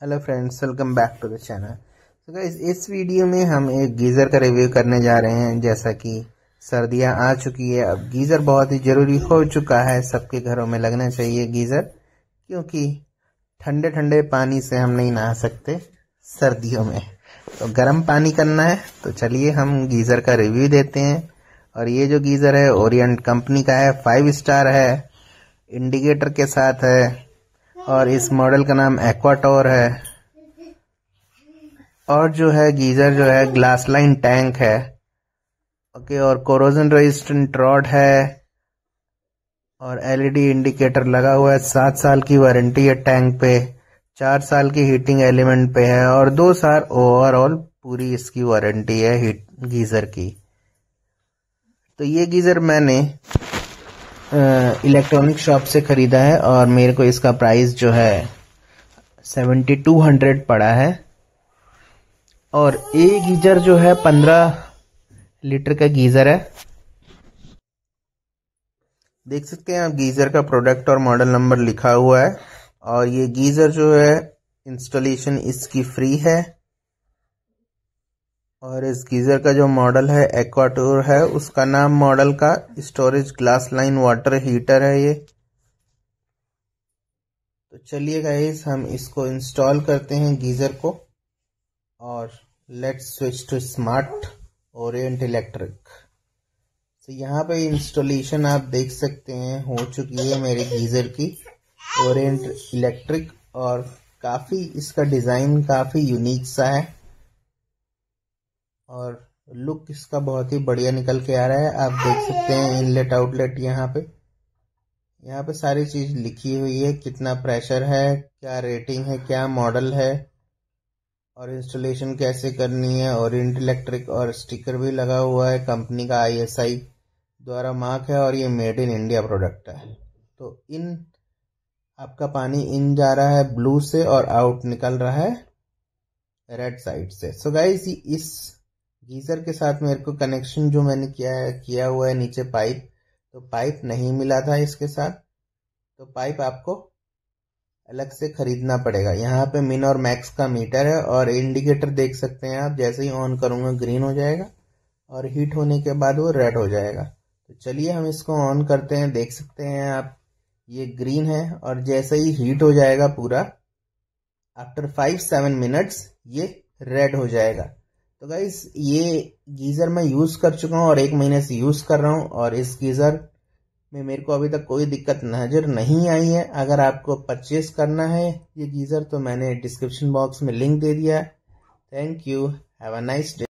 Hello friends welcome back to the channel तो guys इस video में हम एक गीज़र का रिव्यू करने जा रहे हैं, जैसा कि सर्दियाँ आ चुकी है। अब गीज़र बहुत ही ज़रूरी हो चुका है, सबके घरों में लगना चाहिए गीज़र क्योंकि ठंडे ठंडे पानी से हम नहीं नहा सकते सर्दियों में। तो गर्म पानी करना है तो चलिए हम गीज़र का रिव्यू देते हैं। और ये जो गीज़र है ओरियंट कंपनी का है फाइव स्टार है इंडिकेटर के साथ है। और इस मॉडल का नाम एक्वाटोर है। और जो है, गीजर जो है ग्लास लाइन टैंक है। ओके, और कोरोजन रेजिस्टेंट रॉड है। और एलईडी इंडिकेटर लगा हुआ है। सात साल की वारंटी है टैंक पे। चार साल की हीटिंग एलिमेंट पे है। और दो साल ओवरऑल पूरी इसकी वारंटी है हीट गीजर की। तो ये गीजर मैंने इलेक्ट्रॉनिक शॉप से ख़रीदा है और मेरे को इसका प्राइस जो है सेवेंटी टू हंड्रेड पड़ा है। और ए गीजर जो है पंद्रह लीटर का गीज़र है। देख सकते हैं आप, गीज़र का प्रोडक्ट और मॉडल नंबर लिखा हुआ है। और ये गीज़र जो है इंस्टॉलेशन इसकी फ्री है। और इस गीजर का जो मॉडल है एक्वाटोर है, उसका नाम मॉडल का storage glass line water heater है ये। तो चलिए गाइस हम इसको इंस्टॉल करते हैं गीजर को और let's switch to smart Orient electric तो यहाँ पे इंस्टॉलेशन आप देख सकते हैं, हो चुकी है मेरे गीजर की ओरिएंट इलेक्ट्रिक और काफ़ी इसका डिज़ाइन काफ़ी यूनिक सा है। और लुक इसका बहुत ही बढ़िया निकल के आ रहा है। आप देख सकते हैं इनलेट आउटलेट यहाँ पे। यहाँ पे सारी चीज़ लिखी हुई है, कितना प्रेशर है, क्या रेटिंग है, क्या मॉडल है, और इंस्टॉलेशन कैसे करनी है, और इंट इलेक्ट्रिक और स्टिकर भी लगा हुआ है। कंपनी का आईएसआई द्वारा मार्क है और ये मेड इन इंडिया प्रोडक्ट है। तो इन, आपका पानी इन जा रहा है ब्लू से और आउट निकल रहा है रेड साइड से। सो so गाइस इस गीजर के साथ मेरे को कनेक्शन जो मैंने किया है, किया हुआ है नीचे पाइप तो पाइप नहीं मिला था इसके साथ तो पाइप आपको अलग से खरीदना पड़ेगा। यहाँ पे मिन और मैक्स का मीटर है और इंडिकेटर देख सकते हैं आप, जैसे ही ऑन करूँगा ग्रीन हो जाएगा और हीट होने के बाद वो रेड हो जाएगा। तो चलिए हम इसको ऑन करते हैं, देख सकते हैं आप, ये ग्रीन है और जैसे ही हीट हो जाएगा पूरा आफ्टर फाइव सेवन मिनट्स ये रेड हो जाएगा। तो गाइस ये गीज़र मैं यूज़ कर चुका हूँ और एक महीने से यूज़ कर रहा हूँ और इस गीज़र में मेरे को अभी तक कोई दिक्कत नज़र नहीं आई है। अगर आपको परचेस करना है ये गीज़र तो मैंने डिस्क्रिप्शन बॉक्स में लिंक दे दिया है। Thank you have a nice day